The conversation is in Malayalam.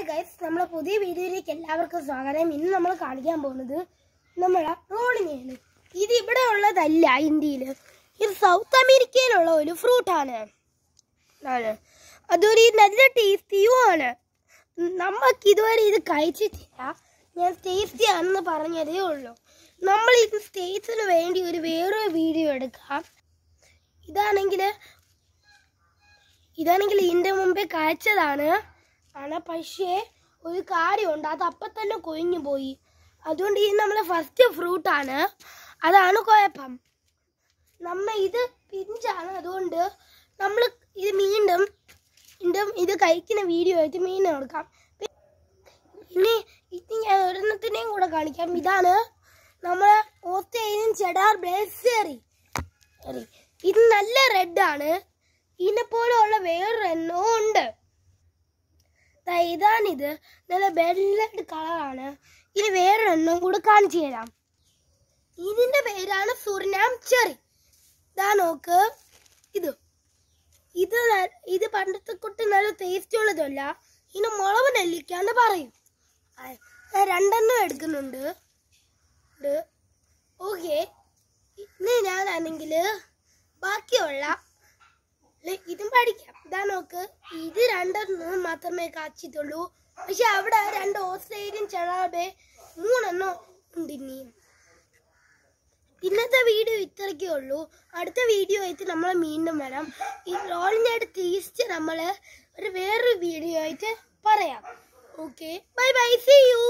ഹായ് ഗൈസ് നമ്മളെ പുതിയ വീഡിയോയിലേക്ക് എല്ലാവർക്കും സ്വാഗതം. ഇന്ന് നമ്മൾ കാണിക്കാൻ പോകുന്നത് നമ്മളെ റോളിനെയാണ് ഇത് ഇവിടെ ഉള്ളതല്ല ഇന്ത്യയിൽ ഇത് സൗത്ത് അമേരിക്കയിലുള്ള ഒരു ഫ്രൂട്ടാണ് ആണ്. അതൊരു നല്ല ടേസ്റ്റിയുമാണ് നമുക്ക് ഇതുവരെ ഇത് കഴിച്ചിട്ടില്ല. ഞാൻ ടേസ്റ്റി ആണെന്ന് പറഞ്ഞതേ ഉള്ളൂ. നമ്മൾ ഇത് സ്റ്റേറ്റ്സിന് വേണ്ടി ഒരു വേറൊരു വീഡിയോ എടുക്കാം. ഇതാണെങ്കിൽ ഇതാണെങ്കിൽ ഇതിന്റെ മുമ്പേ കഴിച്ചതാണ് ആണ്. പക്ഷേ ഒരു കാര്യമുണ്ട്. അത് അപ്പം തന്നെ കൊഴിഞ്ഞു പോയി. അതുകൊണ്ട് ഇത് നമ്മളെ ഫസ്റ്റ് ഫ്രൂട്ടാണ് അതാണ് കുഴപ്പം. നമ്മ ഇത് പിഞ്ചാണ് അതുകൊണ്ട് നമ്മൾ ഇത് വീണ്ടും വീണ്ടും ഇത് കഴിക്കുന്ന വീഡിയോ ആയിട്ട് മീൻ എടുക്കാം. പിന്നെ ഇത് ഞാൻ ഒരെണ്ണത്തിനെയും കൂടെ കാണിക്കാം. ഇതാണ് നമ്മളെ ഓസ്ട്രേലിയൻ ചെഡാർ ബ്ലേസറി ഇത് നല്ല റെഡാണ് ഇതിനെ പോലെയുള്ള വേറൊരു എണ്ണവും ഉണ്ട്. ദാ ഇതാണിത്. നല്ല ബെല്ലഡ് കളറാണ്. ഇനി വേറൊരെണ്ണം കൂടെ കാണിച്ചു തരാം. ഇതിന്റെ പേരാണ് സുർനാം ചെറി. ഇതാ നോക്ക്. ഇത്. ഇത് ഇത് പണ്ടത്തെ കുട്ടി നല്ല ടേസ്റ്റ് ഉള്ളതല്ല. ഇനി മുളവ് നെല്ലിക്കാന്ന് പറയും. ഞാൻ രണ്ടെണ്ണം എടുക്കുന്നുണ്ട്. ഓക്കെ. ഇന്ന് ഞാനാണെങ്കിൽ ബാക്കിയുള്ള ഇതും പഠിക്കാം. ഇതാ നോക്ക്. ഇത് രണ്ടെണ്ണം മാത്രമേ കാച്ചിട്ടുള്ളൂ. പക്ഷെ അവിടെ രണ്ട് ഓസ്ട്രേലിയൻ ചെറാബെ മൂന്നെണ്ണം ഉണ്ട് ഇനിയും ഇന്നത്തെ വീഡിയോ ഇത്രയ്ക്കേ ഉള്ളൂ. അടുത്ത വീഡിയോ ആയിട്ട് നമ്മൾ വീണ്ടും വരാം. ഈ റോളിന്റെ തിരിച്ച് നമ്മൾ ഒരു വേറൊരു വീഡിയോ ആയിട്ട് പറയാം. Okay bye bye see you